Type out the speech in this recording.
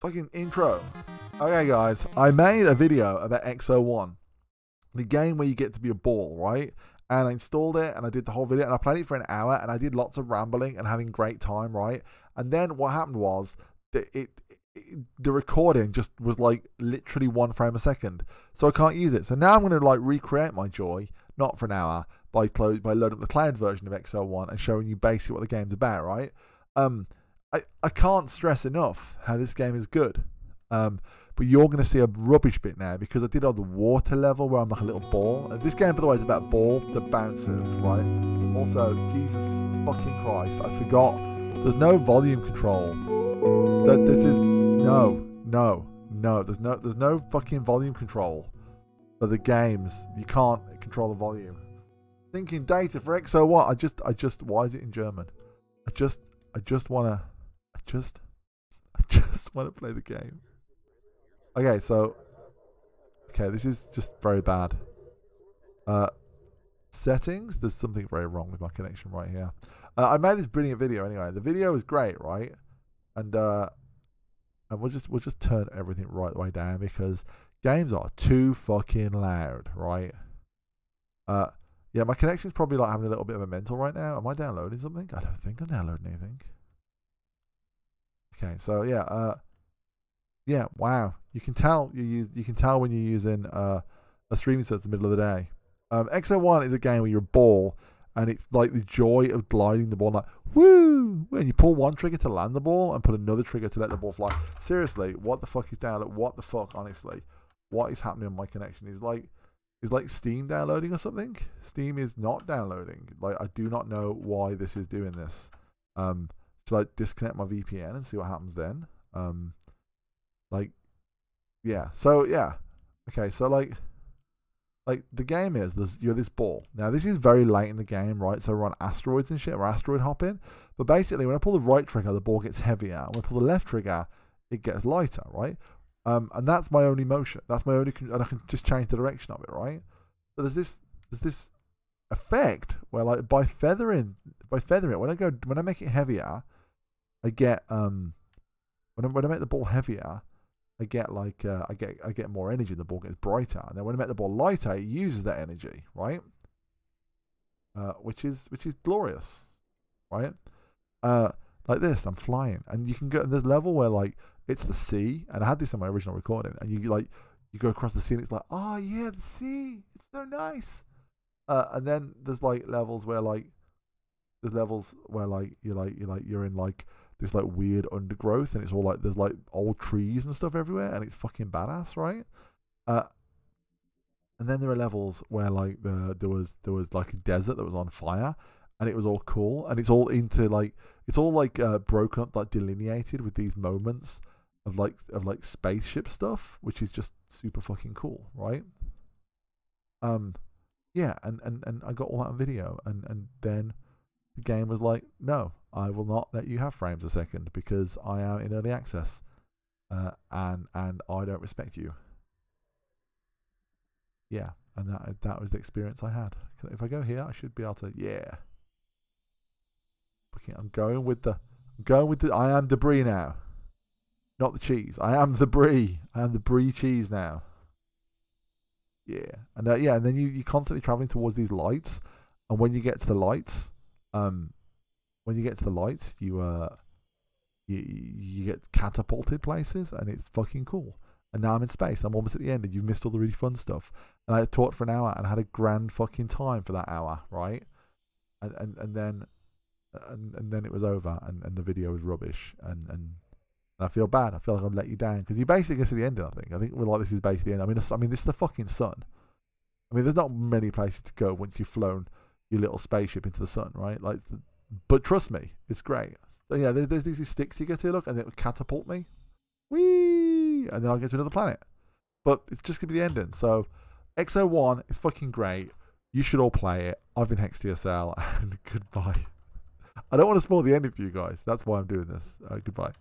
fucking intro. Okay, guys, I made a video about Exo One, the game where you get to be a ball, right? And I installed it and I did the whole video and I played it for an hour and I did lots of rambling and having great time, right? And then what happened was that it, it the recording just was like literally one frame a second, so I can't use it. So now I'm going to like recreate my joy, not for an hour, by close by loading up the cloud version of Exo One and showing you basically what the game's about, right? Um, I, I can't stress enough how this game is good. Um, but you're going to see a rubbish bit now because I did on the water level where I'm like a little ball. Uh, this game, by the way, is about ball that bounces, right? Also, Jesus fucking Christ, I forgot. There's no volume control. That this is no, no, no. There's no, there's no fucking volume control of the games. You can't control the volume. Thinking data for XO what? I just, I just. Why is it in German? I just, I just wanna. I just I just want to play the game. Okay, so okay, this is just very bad. Uh settings, there's something very wrong with my connection right here. Uh, I made this brilliant video anyway. The video is great, right? And uh and we'll just we'll just turn everything right the way down because games are too fucking loud, right? Uh yeah, my connection's probably like having a little bit of a mental right now. Am I downloading something? I don't think I'm downloading anything. Okay, so yeah, uh, yeah, wow. You can tell you use you can tell when you're using uh, a streaming set at the middle of the day. Um, Exo One is a game where you're a ball, and it's like the joy of gliding the ball, like woo! When you pull one trigger to land the ball and put another trigger to let the ball fly. Seriously, what the fuck is down? What the fuck? Honestly, what is happening on my connection? Is like is like Steam downloading or something? Steam is not downloading. Like I do not know why this is doing this. Um, should I disconnect my VPN and see what happens then? Um, like, yeah. So yeah, okay. So like, like the game is there's you're this ball. Now this is very late in the game, right? So we're on asteroids and shit. We're asteroid hopping. But basically, when I pull the right trigger, the ball gets heavier. When I pull the left trigger, it gets lighter, right? Um, and that's my only motion. That's my only, and I can just change the direction of it, right? So there's this, there's this effect where like by feathering, by feathering it, when I go, when I make it heavier, I get um when I, when I make the ball heavier, I get like uh, I get I get more energy. The ball gets brighter, and then when I make the ball lighter, it uses that energy, right? Uh, which is which is glorious, right? Uh, like this, I'm flying, and you can go. There's level where like it's the sea, and I had this in my original recording, and you like you go across the sea, and it's like, oh yeah, the sea, it's so nice. Uh, and then there's like levels where like there's levels where like you're like you're like you're in like this like weird undergrowth and it's all like there's like old trees and stuff everywhere and it's fucking badass, right? Uh, and then there are levels where like the there was there was like a desert that was on fire and it was all cool and it's all into like it's all like uh, broken up like delineated with these moments of like of like spaceship stuff which is just super fucking cool right um yeah and and and i got all that video and and then the game was like no I will not let you have frames a second because I am in early access, uh, and and I don't respect you. Yeah, and that that was the experience I had. If I go here, I should be able to. Yeah. I'm going with the. I'm going with the. I am the now. Not the cheese. I am the brie. I am the brie cheese now. Yeah, and uh, yeah, and then you you constantly traveling towards these lights, and when you get to the lights, um, when you get to the lights, you uh, you you get catapulted places, and it's fucking cool. And now I'm in space. I'm almost at the end, and you've missed all the really fun stuff. And I taught for an hour, and I had a grand fucking time for that hour, right? And and and then and, and then it was over, and, and the video was rubbish, and and. And I feel bad. I feel like I've let you down because you basically get to the end. I think. I think we're like this is basically the end. I mean, I mean, this is the fucking sun. I mean, there's not many places to go once you've flown your little spaceship into the sun, right? Like but trust me, it's great. So yeah, there's, these sticks you get to look, and it would catapult me. Whee! And then I'll get to another planet. But it's just going to be the ending. So, Exo One is fucking great. You should all play it. I've been HexDSL, and goodbye. I don't want to spoil the ending for you guys. That's why I'm doing this. Uh, goodbye.